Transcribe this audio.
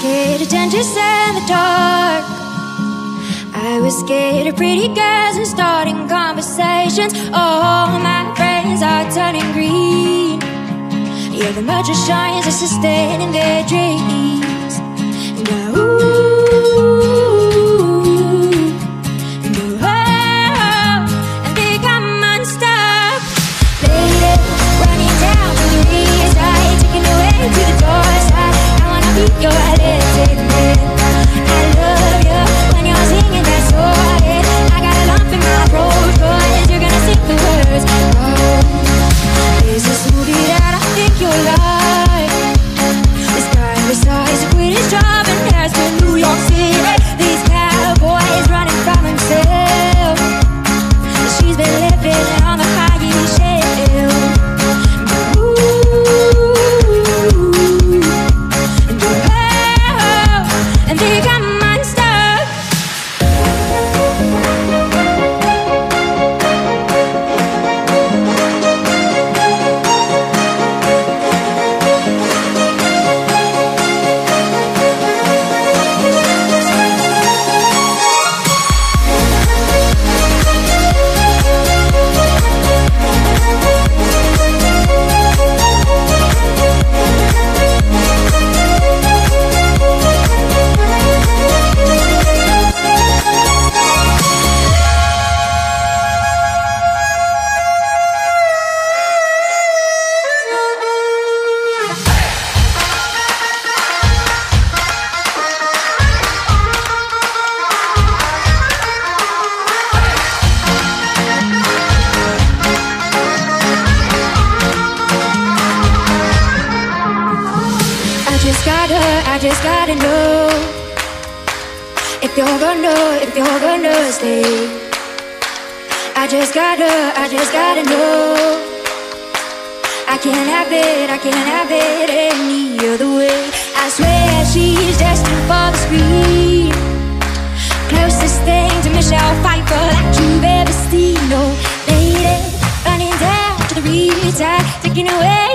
paid dentists and the dark. I was scared of pretty girls and starting conversations. All my friends are turning green. Yeah, the merchant shines are sustaining their dreams. If you're gonna, if you're gonna stay. I just gotta, I just gotta know. I can't have it, I can't have it any other way. I swear she's destined for the screen. Closest thing to Michelle Pfeiffer that you've ever seen. Oh, no lady running down to the side, taking away